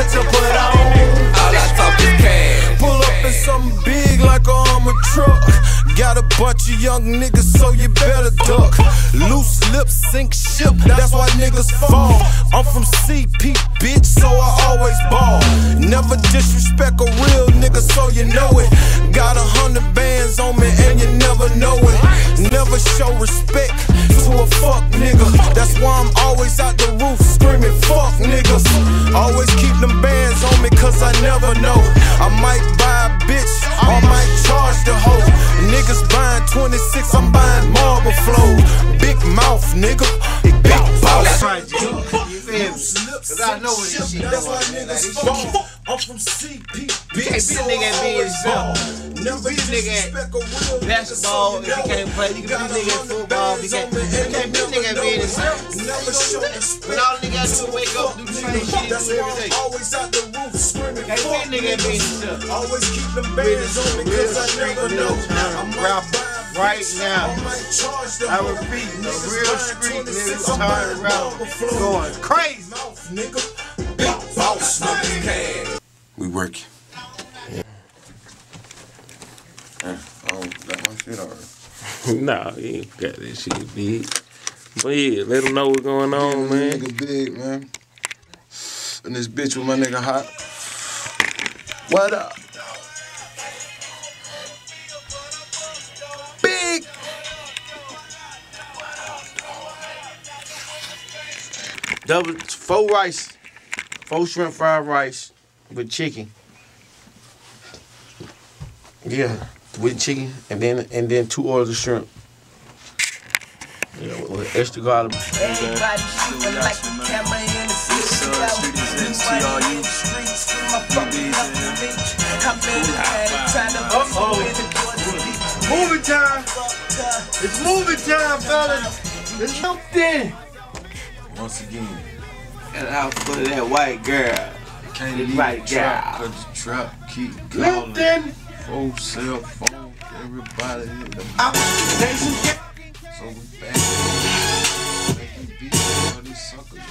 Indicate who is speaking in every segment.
Speaker 1: to put on.
Speaker 2: All I talk is cash.
Speaker 1: Pull up in something big like a armored truck. Got a bunch of young niggas, so you better duck. Loose lips sink ship, that's why niggas fall. I'm from CP, bitch, so I always ball. Never disrespect a real nigga, so you know it. Got a hundred bands on me, and you never know it. Never show respect to a fuck nigga. Might buy a bitch, I might charge the hoe. Niggas buying 26, I'm buying marble flow. Big mouth, nigga. Big boss.
Speaker 3: You feel me? Cause I know what this shit
Speaker 1: That's why niggas
Speaker 3: shit-
Speaker 1: I'm from CP.
Speaker 3: You can't be a nigga and be himself.
Speaker 1: Never
Speaker 3: You be a nigga at
Speaker 1: disrespect a real nigga,
Speaker 3: basketball, if you can't play, you can be a nigga at football, if you can't, you can't be a nigga and be himself.
Speaker 1: Never show respect.
Speaker 3: When all niggas do wake up, do the same shit
Speaker 1: That's
Speaker 3: do
Speaker 1: why
Speaker 3: every day.
Speaker 1: Always out the roof screaming.
Speaker 3: Can't be a
Speaker 1: fuck
Speaker 3: nigga
Speaker 1: niggas.
Speaker 3: himself.
Speaker 1: Always keep them bands on me
Speaker 3: Real
Speaker 1: cause I never know.
Speaker 3: trying
Speaker 1: I
Speaker 3: to
Speaker 1: might
Speaker 3: rap
Speaker 1: buy a
Speaker 3: right now.
Speaker 1: I might charge the
Speaker 3: I
Speaker 1: hoe.
Speaker 3: repeat, a real street
Speaker 1: 26,
Speaker 3: nigga
Speaker 1: I'm
Speaker 3: turn around, going crazy.
Speaker 1: Big boss, nigga.
Speaker 2: Cash.
Speaker 4: We work. Yeah, I don't got my shit already.
Speaker 5: nah, you ain't got that shit big. But yeah, let them know what's going on, man.
Speaker 4: Nigga big, man. And this bitch with my nigga hot. What up? Bigg.
Speaker 3: Double four rice, four shrimp fried rice with chicken. Yeah, with chicken and then and then two orders of shrimp. Yeah, with, extra garlic.
Speaker 6: Everybody Georgia Beach.
Speaker 3: Movie time! It's movie time, fellas. It's something.
Speaker 4: Once again,
Speaker 3: And I'll put that white girl.
Speaker 4: can't
Speaker 3: It's
Speaker 4: leave
Speaker 3: right,
Speaker 4: the trap,
Speaker 3: girl.
Speaker 4: cause the trap keep calling.
Speaker 3: Lipton.
Speaker 4: Full cell phone, everybody in the
Speaker 3: I'm
Speaker 4: So we back. Making beats, all these suckers.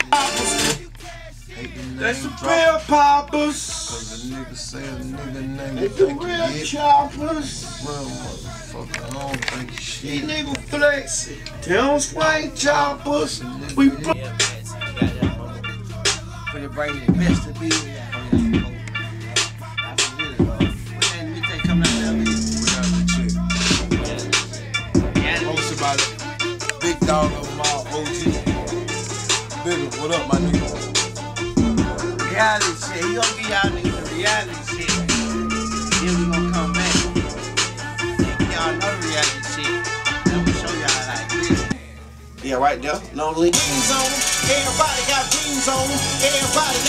Speaker 4: Hate the
Speaker 3: That's the real poppers.
Speaker 4: Cause the nigga say a nigga name.
Speaker 3: It's the real choppers.
Speaker 4: real motherfucker. I don't think you
Speaker 3: These
Speaker 4: shit.
Speaker 3: niggas flex. Down swing choppers. We put
Speaker 7: For the brain the best to be.
Speaker 4: Hosted the big dog of them all, OG. Bigger, what up, my nigga?
Speaker 7: Reality shit. He gonna be out in the reality shit. Then we gonna come back. Y'all know reality shit. I'm gonna show y'all like this.
Speaker 3: Yeah, right there. No link.
Speaker 6: Jeans on, everybody got jeans on, everybody